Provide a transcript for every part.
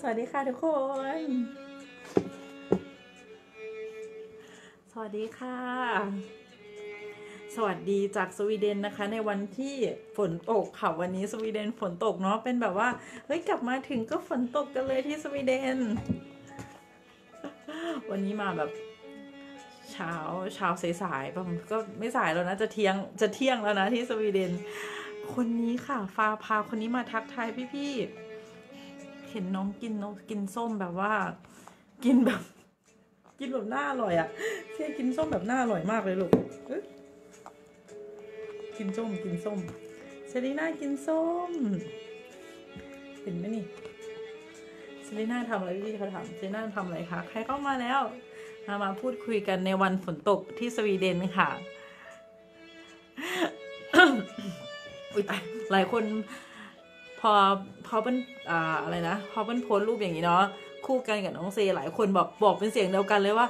สวัสดีค่ะทุกคน สวัสดีค่ะ สวัสดีจากสวีเดนนะคะ ในวันที่ฝนตกค่ะวันนี้สวีเดนฝนตกเนาะเป็นแบบว่าเฮ้ยกลับมาถึงก็ฝนตกกันเลยที่สวีเดน วันนี้มาแบบเช้าเช้าสายๆป่ะก็ไม่สายแล้วนะจะเที่ยงจะเที่ยงแล้วนะที่สวีเดน คนนี้ค่ะฟาพาคนนี้มาทักทายพี่ๆ เห็นน้องกินน้องกินส้มแบบว่า กินแบบ กินแบบน่าอร่อยอะ่ะเชี่ยกินส้มแบบน่าอร่อยมากเลยลูกกินส้มกินส้มเซรีน่ากินส้ม เห็นไหมนี่เซรีน่าทำอะไรพี่เขาถามเซรีน่าทำอะไรคะใครเข้ามาแล้วมามาพูดคุยกันในวันฝนตกที่สวีเดนค่ะ อุ้ยตายหลายคน พอพอเป็นอ่าอะไรนะพอเป็นโพสรูปอย่างนี้เนาะคู่กันกับน้องเซหลายคนบอกบอกเป็นเสียงเดียวกันเลยว่า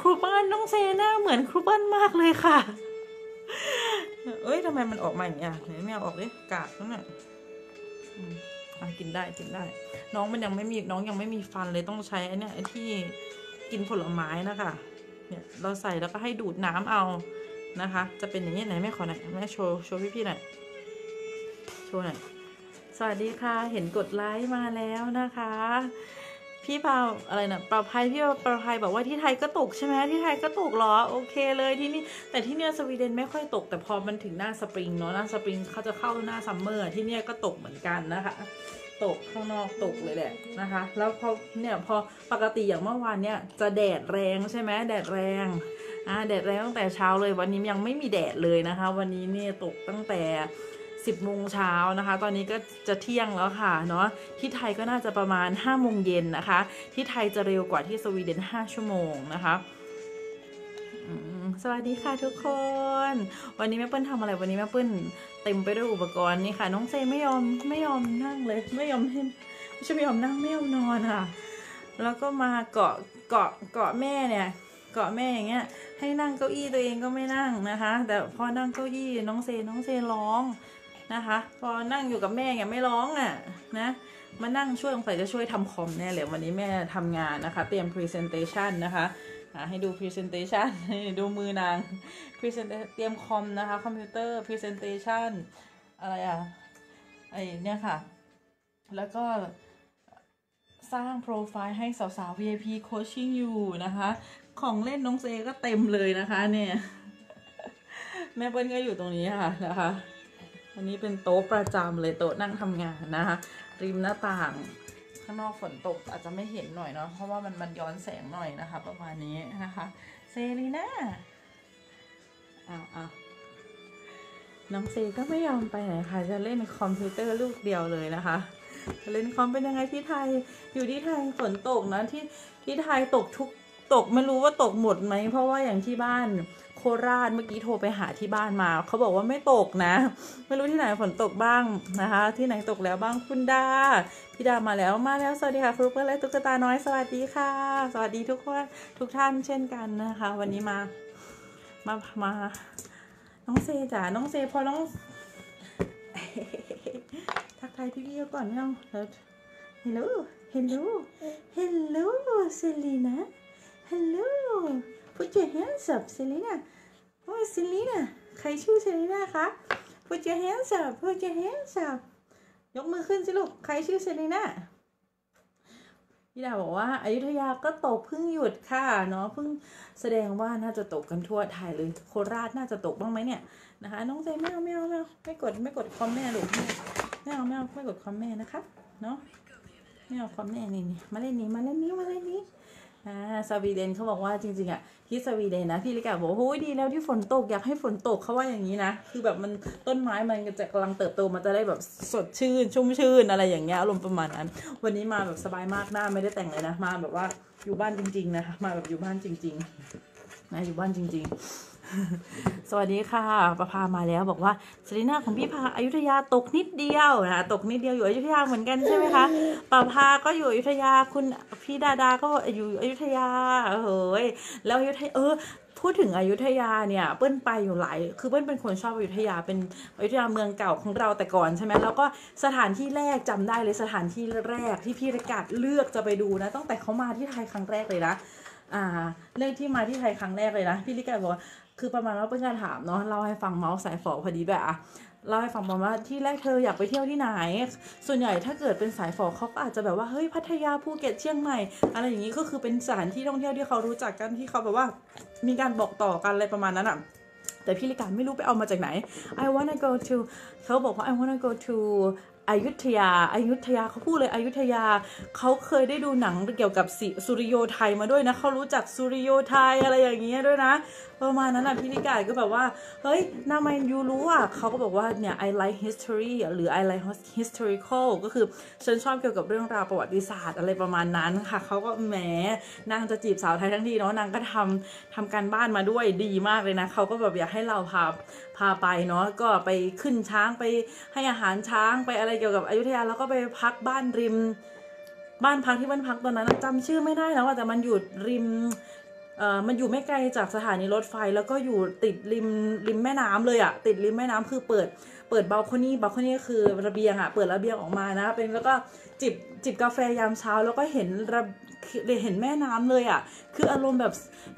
ครูเปิ้ลน้องเซหน้าเหมือนครูเปิ้ลมากเลยค่ะ เอ้ยทำไมมันออกมาอย่างเงี้ยไหนไม่เอาออกดิกากนั่นน่ะอืมอะกินได้กินได้ น้องมันยังไม่มีน้องยังไม่มีฟันเลยต้องใช้ไอ้เนี่ยไอที่กินผลไม้นะคะเนี่ยเราใส่แล้วก็ให้ดูดน้ำเอานะคะ จะเป็นอย่างนี้ไหนแม่ขอหน่อยแม่โชว์โชว์พี่ๆหน่อยโชว์หน่อย สวัสดีค่ะ เห็นกดไลค์มาแล้วนะคะ พี่เปาอะไรนะประภัยพี่ประภัยบอกว่าที่ไทยก็ตกใช่ไหมที่ไทยก็ตกหรอ โอเคเลยที่นี่ แต่ที่เนี่ยสวีเดนไม่ค่อยตก แต่พอมันถึงหน้าสปริงเนาะหน้าสปริงเขาจะเข้าหน้า summer ที่เนี่ยก็ตกเหมือนกันนะคะตกข้างนอกตกเลยแหละนะคะ แล้วพอเนี่ยพอปกติอย่างเมื่อวานเนี่ยจะแดดแรงใช่ไหมแดดแรงอ่าแดดแรงตั้งแต่เช้าเลยวันนี้ยังไม่มีแดดเลยนะคะ วันนี้เนี่ยตกตั้งแต่ 10โมงเช้านะคะ ตอนนี้ก็จะเที่ยงแล้วค่ะเนาะที่ไทยก็น่าจะประมาณ5โมงเย็นนะคะ ที่ไทยจะเร็วกว่าที่สวีเดน 5 ชั่วโมงนะคะสวัสดีค่ะทุกคน วันนี้แม่เปิ้ลทำอะไรวันนี้แม่เปิ้ลเต็มไปด้วยอุปกรณ์นี่ค่ะ น้องเซไม่ยอมไม่ยอมนั่งเลย ไม่ยอมให้ไม่ใช่ไม่ยอมนั่งไม่ยอมนอนค่ะ แล้วก็มาเกาะเกาะเกาะแม่เนี่ยเกาะแม่อย่างเงี้ยให้นั่งเก้าอี้ตัวเองก็ไม่นั่งนะคะ แต่พอนั่งเก้าอี้น้องเซน้องเซร้อง นะคะ พอนั่งอยู่กับแม่เนี่ยไม่ร้องอะนะมานั่งช่วยสงสัยจะช่วยทำคอมแน่เลยวันนี้แม่ทำงานนะคะ เตรียม Presentation นะคะให้ดู Presentation ดูมือนาง Present เตรียมคอมนะคะคอมพิวเตอร์ Presentation อะไรอะไอเนี่ยค่ะ แล้วก็สร้างโปรไฟล์ให้สาวๆ VIP coaching อยู่นะคะ ของเล่นน้องเซก็เต็มเลยนะคะเนี่ย แม่เปิ้ลก็อยู่ตรงนี้ค่ะนะคะ อันนี้เป็นโต๊ะประจำเลยโต๊ะนั่งทำงานนะคะ ริมหน้าต่างข้างนอกฝนตกอาจจะไม่เห็นหน่อยเนาะเพราะว่ามันมันย้อนแสงหน่อยนะคะ ประมาณนี้นะคะเซรีน่าอ้าวอ้าวน้องเซก็ไม่ยอมไปไหนค่ะ จะเล่นคอมพิวเตอร์ลูกเดียวเลยนะคะเล่นคอมเป็นยังไงที่ไทยอยู่ที่ไทยฝนตกนะที่ที่ไทยตกทุกตกไม่รู้ว่าตกหมดไหมเพราะว่าอย่างที่บ้าน ราชเมื่อกี้โทรไปหาที่บ้านมาเขาบอกว่าไม่ตกนะ ไม่รู้ที่ไหนฝนตกบ้างนะคะ ที่ไหนตกแล้วบ้างคุณดาพี่ดามาแล้วมาแล้วสวัสดีค่ะครูเปิ้ลและตุ๊กตาน้อยสวัสดีค่ะ สวัสดีทุกคนทุกท่านเช่นกันนะคะ วันนี้มามามาน้องเซจ๋าน้องเซพอน้องทักทายพี่ๆก่อนไม่เอาเฮลโหล hello hello Selena hello put your hands up Selena oh Selena ใครชื่อ Selena คะ put your hands up put your hands up ยกมือขึ้นสิลูก ใครชื่อ Selena พี่ดาบอกว่าอายุทยาก็ตกเพิ่งหยุดค่ะเนาะเพิ่งแสดงว่าน่าจะตกกันทั่วไทยเลยโคราชน่าจะตกบ้างไหมเนี่ยนะคะ น้องเจไม่เอาไม่เอาไม่เอาไม่กดไม่กดคอมแม่ลูกไม่เอาไม่เอาไม่กดคอมแม่นะคะเนาะไม่เอาคอมแม่นี่นี่มาเล่นนี้มาเล่นนี้มาเล่นนี้ อ่าสวีเดนเขาบอกว่าจริงๆอะที่สวีเดนนะพี่ลิกาบอกว่าโอ้ยดีแล้วที่ฝนตกอยากให้ฝนตกเขาว่าอย่างนี้นะคือแบบมันต้นไม้มันจะกำลังเติบโตมันจะได้แบบสดชื่นชุ่มชื่นอะไรอย่างเงี้ยอารมณ์ประมาณนั้น วันนี้มาแบบสบายมากหน้าไม่ได้แต่งเลยนะมาแบบว่าอยู่บ้านจริง ๆ นะคะมาแบบอยู่บ้านจริง ๆ นะอยู่บ้านจริง ๆ สวัสดีค่ะประพามาแล้วบอกว่าสรีน่าของพี่พาอายุทยาตกนิดเดียวนะตกนิดเดียวอยู่อยุธยาเหมือนกันใช่ไหมคะประพาก็อยู่อยุธยาคุณพี่ดาดาก็อยู่อยุธยาเฮ้ยแล้วอยุธยาเออพูดถึงอยุธยาเนี่ยเปิ้ลไปอยู่หลาย คือเปิ้ลเป็นคนชอบอยุธยาเป็นอยุธยาเมืองเก่าของเราแต่ก่อนใช่ไหมแล้วก็สถานที่แรกจำได้เลยสถานที่แรกที่พี่ระกาศเลือกจะไปดูนะตั้งแต่เขามาที่ไทยครั้งแรกเลยนะอ่าเรื่องที่มาที่ไทยครั้งแรกเลยนะพี่ลิกาบอกว่า คือประมาณว่าเป็นการถามเนาะเล่าให้ฟังเมาส์สายฝอพอดีแบบอะเล่าให้ฟังประมาณว่าที่แรกเธออยากไปเที่ยวที่ไหน ส่วนใหญ่ถ้าเกิดเป็นสายฝอเขาก็อาจจะแบบว่าเฮ้ยพัทยาภูเก็ตเชียงใหม่อะไรอย่างนี้ก็คือเป็นสถานที่ท่องเที่ยวที่เขารู้จักกันที่เขาแบบว่ามีการบอกต่อกันอะไรประมาณนั้นอะแต่พี่ลิการไม่รู้ไปเอามาจากไหน I wanna go to เขาบอกว่า I wanna go to อยุธยาอายุธยาเขาพูดเลยอยุธยาเขาเคยได้ดูหนังเกี่ยวกับสิสุริโยไทยมาด้วยนะเขารู้จักสุริโยไทยอะไรอย่างเงี้ยด้วยนะ ประมาณนั้นอะพี่ลิกายก็แบบว่า เฮ้ยนามันยูรู้อะเขาก็บอกว่าเนี่ย I like history หรือ I like historical ก็คือฉันชอบเกี่ยวกับเรื่องราวประวัติศาสตร์อะไรประมาณนั้นค่ะเขาก็แหมนางจะจีบสาวไทยทั้งทีเนาะนางก็ทำทำการบ้านมาด้วยดีมากเลยนะเขาก็แบบอยากให้เราพา พาไปเนาะก็ไปขึ้นช้างไปให้อาหารช้างไปอะไรเกี่ยวกับอยุธยาแล้วก็ไปพักบ้านริม บ้านพักที่บ้านพักตอนนั้นจำชื่อไม่ได้แล้วแต่มันอยู่ริม มันอยู่ไม่ไกลจากสถานีรถไฟ แล้วก็อยู่ติดริมริมแม่น้ำเลยอะติดริมแม่น้ำคือเปิดเปิดบาลคอนี่บาลคอนี่คือระเบียงอะเปิดระเบียงออกมานะเป็นแล้วก็จิบจิบกาแฟยามเช้า แล้วก็เห็นระเห็นแม่น้ำเลยอะคืออารมณ์แบบ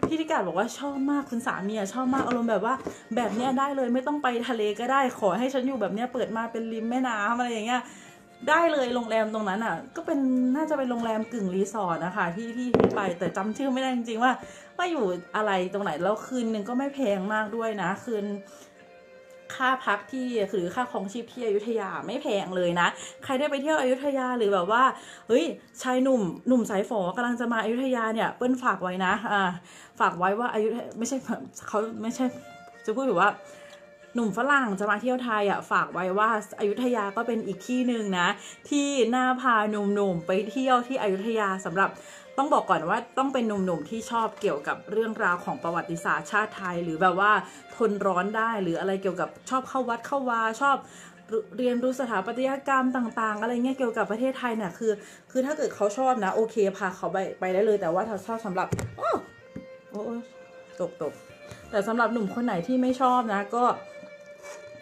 พี่ธิกาบอกว่าชอบมากคุณสามีอะชอบมากอารมณ์แบบว่า แบบเนี้ยได้เลยไม่ต้องไปทะเลก็ได้ขอให้ฉันอยู่แบบเนี้ยเปิดมาเป็นริมแม่น้ำอะไรอย่างเงี้ย ได้เลยโรงแรมตรงนั้นอะ ก็เป็นน่าจะเป็นโรงแรมกึ่งรีสอร์ทนะคะที่ที่ที่ไปแต่จำชื่อไม่ได้จริงๆว่าว่าอยู่อะไรตรงไหนแล้วคืนหนึ่งก็ไม่แพงมากด้วยนะ คืนค่าพักที่หรือค่าของชีพที่อยุธยาไม่แพงเลยนะ ใครได้ไปเที่ยวอยุธยาหรือแบบว่าเฮ้ยชายหนุ่มหนุ่มสายฝอกำลังจะมาอยุธยาเนี่ยเปิ้ลฝากไว้นะอ่าฝากไว้ว่าอายุไม่ใช่เขาไม่ใช่จะพูดแบบว่า หนุ่มฝรั่งจะมาเที่ยวไทยอะฝากไว้ว่าอายุทยาก็เป็นอีกที่หนึ่งนะ ที่น่าพาหนุ่มๆไปเที่ยวที่อยุธยาสำหรับต้องบอกก่อนว่าต้องเป็นหนุ่มๆที่ชอบเกี่ยวกับเรื่องราวของประวัติศาสตร์ชาติไทย หรือแบบว่าทนร้อนได้หรืออะไรเกี่ยวกับชอบเข้าวัดเข้าวาชอบเรียนรู้สถาปัตยกรรมต่าง ๆ อะไรเงี้ยเกี่ยวกับประเทศไทยเนี่ยคือ คือถ้าเกิดเขาชอบนะโอเคพาเขาไปไปได้เลย แต่ว่าถ้าชอบสำหรับโอ้โอ้ตกตกแต่สำหรับหนุ่มคนไหนที่ไม่ชอบนะก็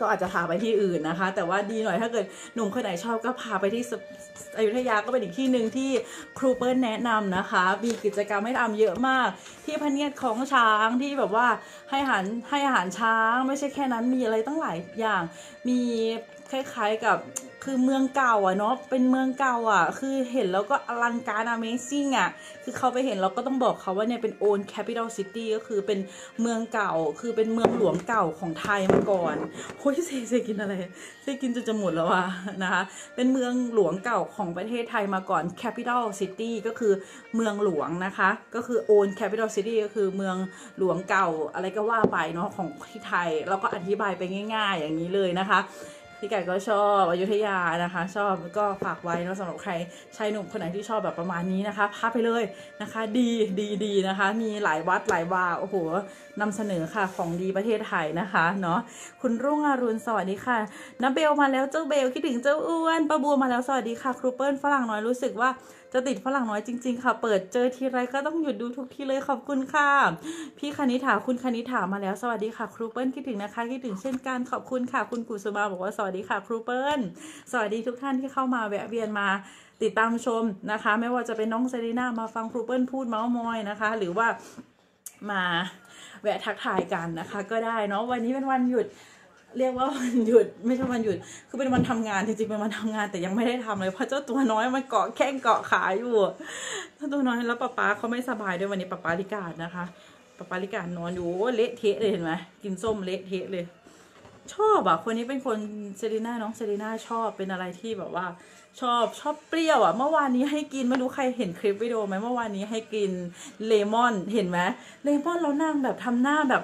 ก็อาจจะพาไปที่อื่นนะคะ แต่ว่าดีหน่อยถ้าเกิดหนุ่มคนไหนชอบก็พาไปที่อยุธยาก็เป็นอีกที่หนึ่งที่ครูเปิ้ลแนะนำนะคะ มีกิจกรรมให้ทำเยอะมาก ที่พเนียดของช้างที่แบบว่าให้อาหารให้อาหารช้าง ไม่ใช่แค่นั้นมีอะไรตั้งหลายอย่างมี คล้าย ๆกับคือเมืองเก่าอะเนาะเป็นเมืองเก่าอะ คือเห็นแล้วก็อลังการ amazing อะ คือเขาไปเห็นเราก็ต้องบอกเขาว่าเนี่ยเป็น old capital city ก็คือเป็นเมืองเก่า คือเป็นเมืองหลวงเก่าของไทยมาก่อนโอ้ยเซเซกินอะไรเซกินจนจะหมดแล้วอะนะคะเป็นเมืองหลวงเก่าของประเทศไทยมาก่อน capital city ก็คือเมืองหลวงนะคะ ก็คือ own capital city ก็คือเมืองหลวงเก่าอะไรก็ว่าไปเนาะของที่ไทยเราก็อธิบายไปง่าย ๆ อย่างนี้เลยนะคะ พี่ไก่ก็ชอบอยุธยานะคะ ชอบก็ฝากไว้นะสำหรับใครชายหนุ่มคนไหนที่ชอบแบบประมาณนี้นะคะพาไปเลยนะคะ ดีดีดีนะคะ มีหลายวัดหลายวาโอ้โหนำเสนอค่ะของดีประเทศไทยนะคะเนาะคุณรุ่งอรุณสวัสดีค่ะน้าเบลมาแล้วเจ้าเบลคิดถึงเจ้าอ้วนประบัวมาแล้วสวัสดีค่ะครูเปิ้ลฝรั่งน้อยรู้สึกว่าจะติดฝรั่งน้อยจริง ๆ ค่ะ เปิดเจอทีไรก็ต้องหยุดดูทุกทีเลยขอบคุณค่ะ พี่คณิษฐาคุณคณิษฐามาแล้วสวัสดีค่ะ ครูเปิ้ลคิดถึงนะคะคิดถึงเช่นกันขอบคุณค่ะ คุณกุสุมาบอกว่าสวัสดีค่ะ ครูเปิ้ลสวัสดีทุกท่านที่เข้ามาแวะเวียนมาติดตามชมนะคะ ไม่ว่าจะเป็นน้องเซรีน่ามาฟังครูเปิ้ลพูดเมาส์มอยนะคะ หรือว่ามาแวะทักทายกันนะคะ ก็ได้เนาะวันนี้เป็นวันหยุด เรียกว่าวันหยุดไม่ใช่วันหยุด คือเป็นวันทำงานจริงๆเป็นวันทำงานแต่ยังไม่ได้ทำเลยเพราะเจ้าตัวน้อยมันเกาะแข้งเกาะขาอยู่เจ้าตัวน้อยแล้วป๊าป๊าเขาไม่สบายด้วยวันนี้ป๊าป๊าลิกาดนะคะป๊าป๊าลิกาดนอนอยู่เละเทะเลยเห็นไหมกินส้มเละเทะเลย ชอบอะคนนี้เป็นคนเซลิน่าน้องเซลิน่าชอบเป็นอะไรที่แบบว่า ชอบชอบเปรี้ยวอะเมื่อวานนี้ให้กินไม่รู้ใครเห็นคลิปวิดีโอไหมเมื่อวานนี้ให้กินเลมอนเห็นไหมเลมอนแล้วนางแบบทำหน้าแบบ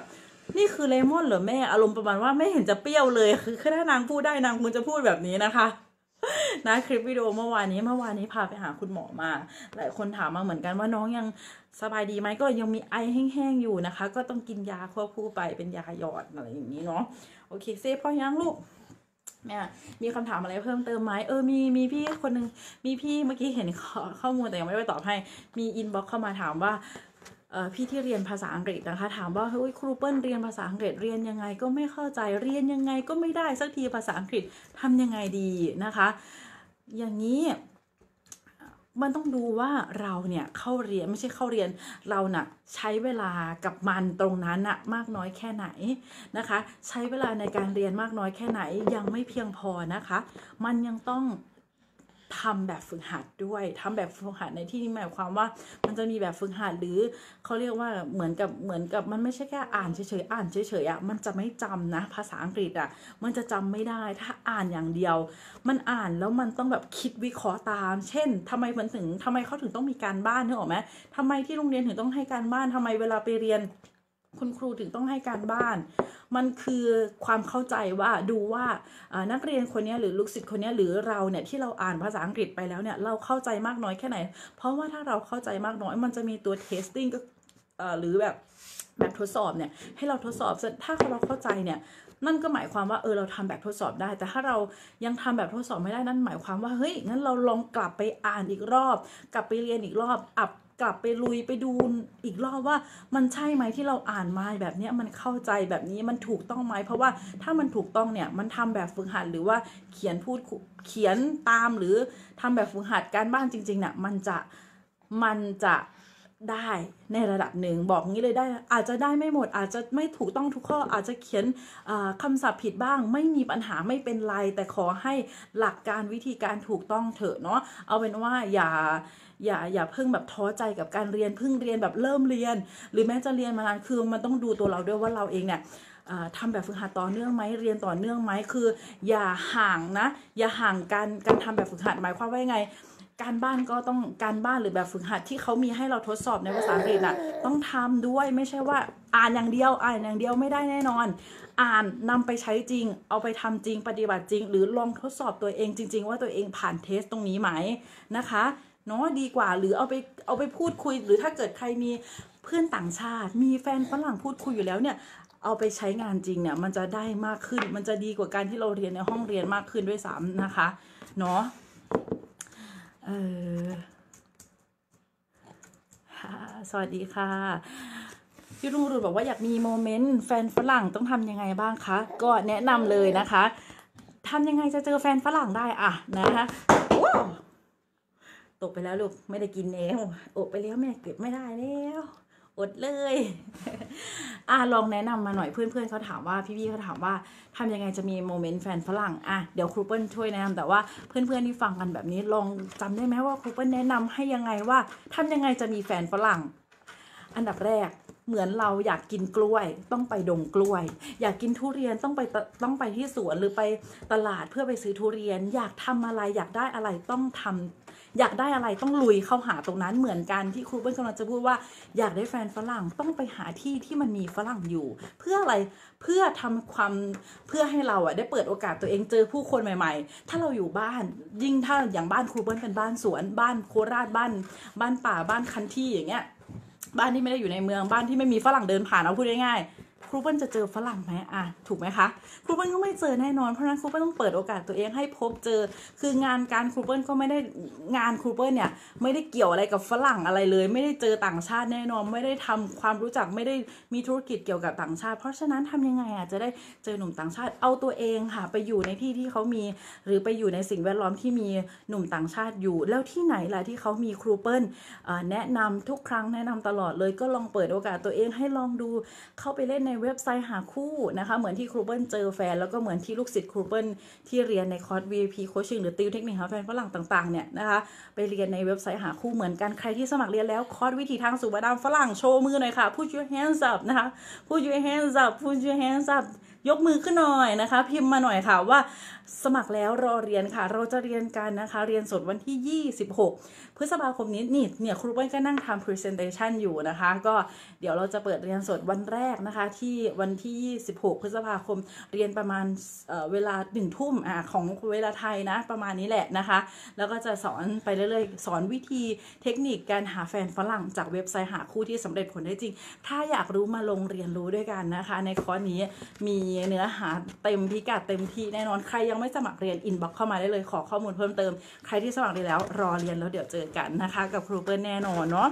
นี่คือเลมอนเหรอแม่อารมณ์ประมาณว่าไม่เห็นจะเปรี้ยวเลยคือคือถ้านางพูดได้นางควรจะพูดแบบนี้นะคะนะคลิปวิดีโอเมื่อวานนี้เมื่อวานนี้พาไปหาคุณหมอมา หลายคนถามมาเหมือนกันว่าน้องยังสบายดีไหมก็ยังมีไอแห้งๆอยู่นะคะ ก็ต้องกินยาควบคู่ไปเป็นยาหยอดอะไรอย่างนี้เนาะโอเคเซฟพ่อยังลูกแม่มีคำถามอะไรเพิ่มเติมไหมเออมีมีพี่คนหนึ่งมีพี่เมื่อกี้เห็นข้อข้อมูลแต่ยังไม่ได้ไปตอบให้มีอินบ็อกเข้ามาถามว่า พี่ที่เรียนภาษาอังกฤษนะคะ ถามว่าเฮ้ยครูเปิ้ลเรียนภาษาอังกฤษเรียนยังไงก็ไม่เข้าใจเรียนยังไงก็ไม่ได้สักทีภาษาอังกฤษทำยังไงดีนะคะ อย่างนี้มันต้องดูว่าเราเนี่ยเข้าเรียนไม่ใช่เข้าเรียนเราน่ะใช้เวลากับมันตรงนั้นน่ะมากน้อยแค่ไหนนะคะ ใช้เวลาในการเรียนมากน้อยแค่ไหนยังไม่เพียงพอนะคะ มันยังต้อง ทำแบบฝึกหัดด้วยทำแบบฝึกหัดในที่นี้หมายความว่า มันจะมีแบบฝึกหัดหรือเขาเรียกว่าเหมือนกับเหมือนกับมันไม่ใช่แค่อ่านเฉยๆอ่านเฉยๆอะมันจะไม่จำนะ ภาษาอังกฤษอะมันจะจำไม่ได้ถ้าอ่านอย่างเดียว มันอ่านแล้วมันต้องแบบคิดวิเคราะห์ตาม เช่นทำไมมันถึงทำไมเขาถึงต้องมีการบ้านเนึกออไหมทำไมที่โรงเรียนถึงต้องให้การบ้านทำไมเวลาไปเรียน คุณครูถึงต้องให้การบ้าน มันคือความเข้าใจว่าดูว่านักเรียนคนนี้หรือลูกศิษย์คนนี้หรือเราเนี่ยที่เราอ่านภาษาอังกฤษไปแล้วเนี่ยเราเข้าใจมากน้อยแค่ไหน เพราะว่าถ้าเราเข้าใจมากน้อย มันจะมีตัว testing ก็หรือแบบแบบทดสอบเนี่ยให้เราทดสอบสร็จถ้าเราเข้าใจเนี่ยนั่นก็หมายความว่าเออเราทำแบบทดสอบได้ แต่ถ้าเรายังทำแบบทดสอบไม่ได้นั่นหมายความว่าเฮ้ยงั้นเราลองกลับไปอ่านอีกรอบ กลับไปเรียนอีกรอบอับ กลับไปลุยไปดูอีกรอบว่ามันใช่ไหมที่เราอ่านมาแบบนี้มันเข้าใจแบบนี้มันถูกต้องไหมเพราะว่าถ้ามันถูกต้องเนี่ยมันทำแบบฝึกหัดหรือว่าเขียนพูดเขียนตามหรือทำแบบฝึกหัดการบ้านจริงๆเนี่ยมันจะมันจะได้ในระดับหนึ่งบอกงี้เลยได้อาจจะได้ไม่หมด อาจจะไม่ถูกต้องทุกข้ออาจจะเขียนอ่าคำศัพท์ผิดบ้าง ไม่มีปัญหาไม่เป็นไร แต่ขอให้หลักการวิธีการถูกต้องเถอะเนาะเอาเป็นว่าอย่า อย่าอย่าเพิ่งแบบท้อใจกับการเรียนเพิ่งเรียนแบบเริ่มเรียน หรือแม้จะเรียนมานานคือมันต้องดูตัวเราด้วยว่าเราเองเนี่ยอ่าทำแบบฝึกหัดต่อเนื่องไหมเรียนต่อเนื่องไหมคือ อย่าห่างนะ อย่าห่างการการทำแบบฝึกหัดหมายความว่ายังไง การบ้านก็ต้องการบ้านหรือแบบฝึกหัดที่เขามีให้เราทดสอบในภาษาอังกฤษน่ะต้องทำด้วยไม่ใช่ว่าอ่านอย่างเดียวอ่านอย่างเดียวไม่ได้แน่นอน อ่านนำไปใช้จริง เอาไปทำจริงปฏิบัติจริง หรือลองทดสอบตัวเองจริง ๆ ว่าตัวเองผ่านเทสตรงนี้ไหมนะคะ เนาะดีกว่า หรือเอาไปเอาไปพูดคุย หรือถ้าเกิดใครมีเพื่อนต่างชาติ มีแฟนฝรั่งพูดคุยอยู่แล้วเนี่ยเอาไปใช้งานจริงเนี่ยมันจะได้มากขึ้น มันจะดีกว่าการที่เราเรียนในห้องเรียนมากขึ้นด้วยซ้ำนะคะ เนาะเออสวัสดีค่ะพี่รุ่งรุ่บอกว่าอยากมีโมเมนต์แฟนฝรั่งต้องทำยังไงบ้างคะ ก็แนะนำเลยนะคะทำยังไงจะเจอแฟนฝรั่งได้อะนะคะว้าว ตกไปแล้วลูกไม่ได้กินแล้วอดไปแล้วแม่เก็บไม่ได้แล้วอดเลย อะลองแนะนำมาหน่อยเพื่อนๆเขาถามว่าพี่ๆเขาถามว่าทำยังไงจะมีโมเมนต์แฟนฝรั่งอะเดี๋ยวครูเปิลช่วยแนะนำแต่ว่าเพื่อนๆที่ฟังกันแบบนี้ลองจำได้ไหมว่าครูเปิลแนะนำให้ยังไงว่าทำยังไงจะมีแฟนฝรั่ง อันดับแรกเหมือนเราอยากกินกล้วย ต้องไปดงกล้วย อยากกินทุเรียนต้องไปต้องไปที่สวนหรือไปตลาดเพื่อไปซื้อทุเรียน อยากทำอะไรอยากได้อะไรต้องทำ อยากได้อะไรต้องลุยเข้าหาตรงนั้นเหมือนกันที่ครูเปิ้ลกำลังจะพูดว่าอยากได้แฟนฝรั่งต้องไปหาที่ที่มันมีฝรั่งอยู่ เพื่ออะไรเพื่อทำความเพื่อให้เราอะได้เปิดโอกาสตัวเองเจอผู้คนใหม่ ๆ ถ้าเราอยู่บ้านยิ่งถ้าอย่างบ้านครูเปิ้ลเป็นบ้านสวน บ้านโคราชบ้าน บ้านป่าบ้านคันที่อย่างเงี้ยบ้านที่ไม่ได้อยู่ในเมืองบ้านที่ไม่มีฝรั่งเดินผ่านเอาพูดง่ายๆ รูเปิ้ลจะเจอฝรั่งไหมอะถูกไหมคะครูเปิ้ลก็ไม่เจอแน่นอนเพราะฉะนั้นครูเปิ้ลต้องเปิดโอกาสตัวเองให้พบเจอ คืองานการครูเปิ้ลก็ไม่ได้งานครูเปิ้ลเนี่ยไม่ได้เกี่ยวอะไรกับฝรั่งอะไรเลย ไม่ได้เจอต่างชาติแน่นอน ไม่ได้ทำความรู้จักไม่ได้มีธุรกิจเกี่ยวกับต่างชาติ เพราะฉะนั้นทำยังไงอะจะได้เจอหนุ่มต่างชาติเอาตัวเองค่ะไปอยู่ในที่ที่เขามี หรือไปอยู่ในสิ่งแวดล้อมที่มีหนุ่มต่างชาติอยู่ แล้วที่ไหนล่ะที่เขามีครูเปิ้ลแนะนำทุกครั้งแนะนำตลอดเลยก็ลองเปิดโอกาสตัวเองให้ลองดูเข้าไปเล่นในเว็บไซต์หาคู่นะคะ เหมือนที่ครูเปิ้ลเจอแฟน แล้วก็เหมือนที่ลูกศิษย์ครูเปิ้ลที่เรียนในคอร์ส VIP coaching หรือติวเทคนิคหาแฟนฝรั่งต่างๆเนี่ยนะคะ ไปเรียนในเว็บไซต์หาคู่เหมือนกันใครที่สมัครเรียนแล้วคอร์สวิธีทางสู่บาดามฝรั่งโชว์มือหน่อยค่ะ put your hands up นะคะ put your hands up put your hands up ยกมือขึ้นหน่อยนะคะ พิมพ์มาหน่อยค่ะว่าสมัครแล้วรอเรียนค่ะ เราจะเรียนกันนะคะ เรียนสดวันที่ 26 ฤษภาคมนี้นี่เนี่ยครูเปิ้ลก็นั่งทำ presentation อยู่นะคะ ก็เดี๋ยวเราจะเปิดเรียนสดวันแรกนะคะ ที่วันที่26พฤษภาคมเรียนประมาณเเวลาหนึ่งทุ่มอของเวลาไทยนะ ประมาณนี้แหละนะคะ แล้วก็จะสอนไปเรื่อยๆ สอนวิธีเทคนิคการหาแฟนฝรั่งจากเว็บไซต์หาคู่ที่สำเร็จผลได้จริง ถ้าอยากรู้มาลงเรียนรู้ด้วยกันนะคะ ในคอร์สนี้มีเนื้อหาเต็มพิกัดเต็มที่แน่นอนใครยังไม่สมัครเรียน inbox เข้ามาได้เลยขอข้อมูลเพิ่มเติม ใครที่สมัครเรียนแล้วรอเรียนแล้วเดี๋ยวเจอกันนะคะ กับครูเปิ้ลแน่นอนเนาะ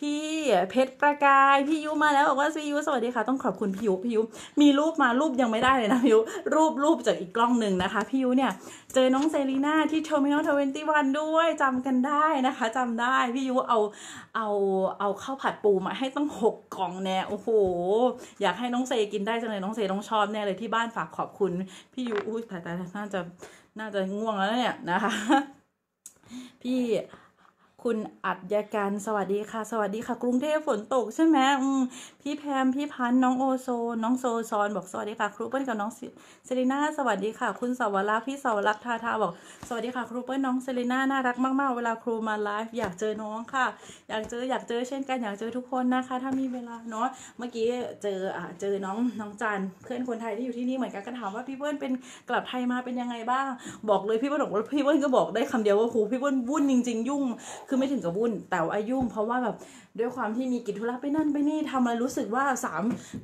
พี่เพชรประกายพี่ยุมาแล้วบอกว่าซียุสวัสดีค่ะ ต้องขอบคุณพี่ยุพี่ยุมีรูปมารูปยังไม่ได้เลยนะพี่ยุรูปรูปจากอีกกล้องหนึ่งนะคะพี่ยุเนี่ยเจอน้องเซรีน่าที่ Terminal 21ด้วยจำกันได้นะคะจำได้พี่ยุเอาเอาเอาข้าวผัดปูมาให้ตั้งหกกล่องแน่โอ้โห อยากให้น้องเซกินได้จังเลยน้องเซต้องชอบแน่เลยที่บ้านฝากขอบคุณพี่ยุอุ้ยแต่แต่น่าจะน่าจะง่วงแล้วเนี่ยนะคะ พี่ คุณอัดยาการสวัสดีค่ะ สวัสดีค่ะ กรุงเทพฝนตกใช่ไหมอืมพี่แพมพี่พันน้องโอโซ น้องโซซอนบอกสวัสดีค่ะ ครูเปิ้ลกับน้องเซลิน่าสวัสดีค่ะ คุณสวรักษ์พี่สวรักษ์ทาทาบอก สวัสดีค่ะ ครูเปิ้ลน้องเซลิน่าน่ารักมากๆ เวลาครูมาไลฟ์อยากเจอน้องค่ะ อยากเจออยากเจอเช่นกันอยากเจอทุกคนนะคะ ถ้ามีเวลาเนาะเมื่อกี้เจออ่าเจอน้องน้องจันเพื่อนคนไทยที่อยู่ที่นี่เหมือนกันก็ถามว่าพี่เปิ้ลเป็นกลับไทยมาเป็นยังไงบ้าง บอกเลยพี่เปิ้ลบอกว่าพี่เปิ้ลก็บอกได้คำเดียวว่าครูพี่เปิ้ลวุ่นจริง ๆ ยุ่งคือไม่ถึงกับวุ่น แต่ว่ายุ่งเพราะว่าแบบด้วยความที่มีกิจธุระไปนั่นไปนี่ทำอะไรรู้สึกว่าสาม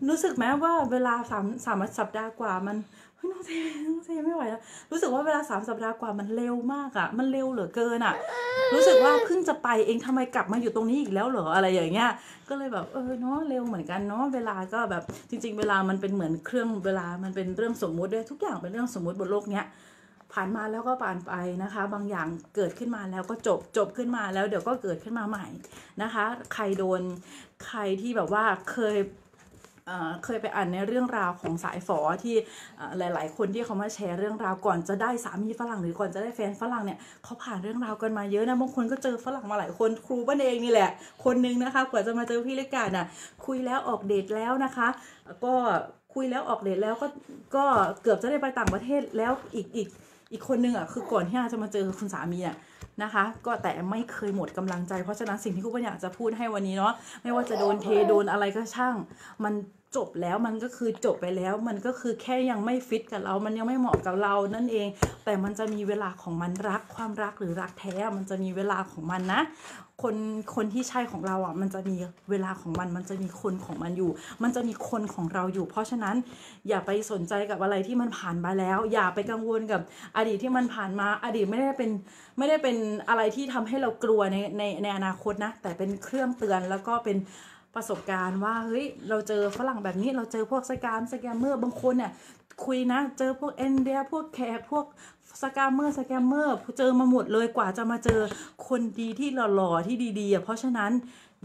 รู้สึกไหมว่าเวลาสามสามสัปดาห์กว่ามันเฮ้ยน้องเซน้องเซไม่ไหวแล้วรู้สึกว่าเวลาสามสัปดาห์กว่ามันเร็วมากอะมันเร็วเหลือเกินอะรู้สึกว่าเพิ่งจะไปเองทำไมกลับมาอยู่ตรงนี้อีกแล้วเหรออะไรอย่างเงี้ย ก็เลยแบบเออเนาะเร็วเหมือนกันเนาะเวลาก็แบบจริง ๆ เวลามันเป็นเหมือนเครื่องเวลามันเป็นเรื่องสมมุติด้วยทุกอย่างเป็นเรื่องสมมุติบนโลกเนี้ย ผ่านมาแล้วก็ผ่านไปนะคะ บางอย่างเกิดขึ้นมาแล้วก็จบจบขึ้นมาแล้วเดี๋ยวก็เกิดขึ้นมาใหม่นะคะ ใครโดนใครที่แบบว่าเคยเเคยไปอ่านในเรื่องราวของสายฝอที่หลาย ๆ คนที่เขามาแชร์เรื่องราวก่อนจะได้สามีฝรั่งหรือก่อนจะได้แฟนฝรั่งเนี่ยเขาผ่านเรื่องราวกันมาเยอะนะบางคนก็เจอฝรั่งมาหลายคนครูบ้านเองนี่แหละ คนนึงนะคะกว่าจะมาเจอพี่ล็กกาน่ะคุยแล้วออกเดทแล้วนะคะ ก็คุยแล้วออกเดทแล้วก็ก็เกือบจะได้ไปต่างประเทศแล้วอีกอีก อีกคนนึงอะคือก่อนที่อาจะมาเจอคุณสามีอะนะคะ ก็แต่ไม่เคยหมดกำลังใจ เพราะฉะนั้นสิ่งที่คุณอยากจะพูดให้วันนี้เนาะไม่ว่าจะโดนเทโดนอะไรก็ช่าง มันจบแล้วมันก็คือจบไปแล้ว มันก็คือแค่ยังไม่ฟิตกับเรา มันยังไม่เหมาะกับเรานั่นเอง แต่มันจะมีเวลาของมันรักความรักหรือรักแท้มันจะมีเวลาของมันนะ คนคนที่ใช่ของเราอะมันจะมีเวลาของมันมันจะมีคนของมันอยู่ มันจะมีคนของเราอยู่ เพราะฉะนั้นอย่าไปสนใจกับอะไรที่มันผ่านมาแล้ว อย่าไปกังวลกับอดีตที่มันผ่านมาอดีตไม่ได้เป็นไม่ได้เป็นอะไรที่ทำให้เรากลัวในในในอนาคตนะ แต่เป็นเครื่องเตือนแล้วก็เป็นประสบการณ์ว่าเฮ้ยเราเจอฝรั่งแบบนี้เราเจอพวกสแกมสแกมเมอร์บางคนเนี่ย คุยนะ เจอพวกเอนเดียพวกแขกพวกสแกมเมอร์สแกมเมอร์เจอมาหมดเลยกว่าจะมาเจอคนดีที่หล่อๆที่ดีๆเพราะฉะนั้น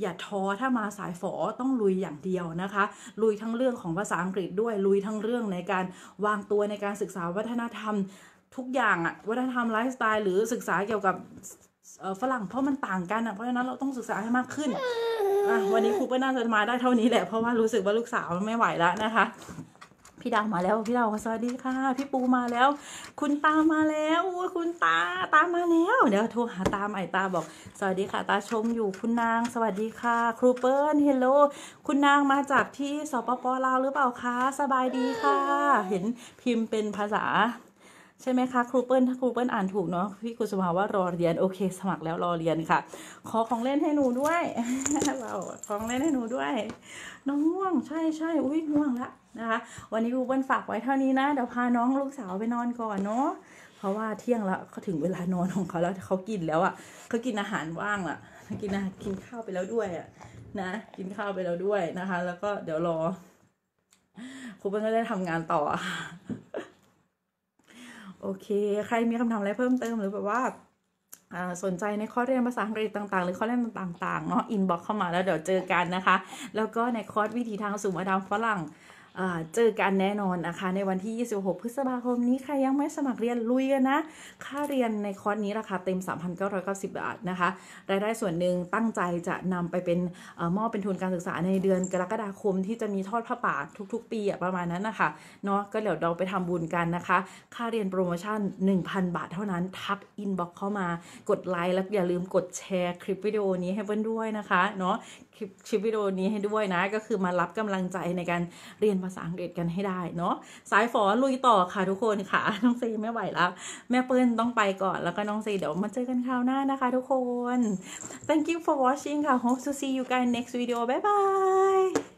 อย่าท้อถ้ามาสายฝอต้องลุยอย่างเดียวนะคะ ลุยทั้งเรื่องของภาษาอังกฤษด้วยลุยทั้งเรื่องในการวางตัวในการศึกษาวัฒนธรรม ทุกอย่างอะวัฒนธรรมไลฟ์สไตล์หรือศึกษาเกี่ยวกับเออฝรั่งเพราะมันต่างกันอะเพราะฉะนั้นเราต้องศึกษาให้มากขึ้นวันนี้ครูก็น่าจะมาได้เท่านี้แหละเพราะว่ารู้สึกว่าลูกสาวไม่ไหวแล้วนะคะ พี่ดาวมาแล้วพี่ดาวสวัสดีค่ะ พี่ปูมาแล้ว คุณตามาแล้วอุ๊ยคุณตาตามาแล้วเดี๋ยวโทรหาตาใหม่ตาบอก สวัสดีค่ะ ตาชมอยู่คุณนาง สวัสดีค่ะ ครูเปิ้ล hello คุณนางมาจากที่สปปลาวหรือเปล่าคะสบายดีค่ะ เห็นพิมพ์เป็นภาษาใช่ไหมคะครูเปิ้ลถ้าครูเปิ้ลอ่านถูกเนาะพี่กุศมาว่ารอเรียนโอเค สมัครแล้วรอเรียนค่ะ ขอของเล่นให้หนูด้วยเราของเล่นให้หนูด้วย น้องง่วงใช่ใช่อุ้ยง่วงละ นะคะ วันนี้ครูเปิ้ลฝากไว้เท่านี้นะ เดี๋ยวพาน้องลูกสาวไปนอนก่อนเนาะ เพราะว่าเที่ยงแล้วเขาถึงเวลานอนของเขาแล้วเขากินแล้วอะเขากินอาหารว่างละกินอาหารกินข้าวไปแล้วด้วยอะนะ กินข้าวไปแล้วด้วยนะคะ แล้วก็เดี๋ยวรอครูเปิ้ลก็ได้ทำงานต่อ โอเค ใครมีคำถามอะไรเพิ่มเติมหรือแบบว่าอ่าสนใจในคอร์สเรียนภาษาอังกฤษต่าง ๆ หรือคอร์สเรียนต่างๆเนาะ inbox เข้ามาแล้วเดี๋ยวเจอกันนะคะ แล้วก็ในคอร์สวิธีทางสู่มาดามฝรั่ง เจอกันแน่นอนนะคะ ในวันที่ 26 พฤษภาคมนี้ใครยังไม่สมัครเรียนลุยกันนะ ค่าเรียนในคอร์สนี้ราคาเต็ม 3,990 บาทนะคะ รายได้ส่วนหนึ่งตั้งใจจะนำไปเป็นเอ่อมอบเป็นทุนการศึกษาในเดือนกรกฎาคมที่จะมีทอดผ้าป่าทุก ๆ ปีประมาณนั้นนะคะเนาะก็เดี๋ยวเราไปทำบุญกันนะคะ ค่าเรียนโปรโมชั่น 1,000 บาทเท่านั้นทัก inbox เข้ามากดไลค์แล้วอย่าลืมกดแชร์คลิปวิดีโอนี้ให้เพื่อนด้วยนะคะเนาะ คลิปคลิปวิดีโอนี้ให้ด้วยนะ ก็คือมารับกำลังใจในการเรียนภาษาอังกฤษกันให้ได้เนาะสายฝอลุยต่อค่ะทุกคนค่ะ น้องซีไม่ไหวแล้ว แม่เปิ้ลต้องไปก่อนแล้วก็น้องซีเดี๋ยวมาเจอกันคราวหน้านะคะทุกคน thank you for watching ค่ะ hope to see you guys next video bye bye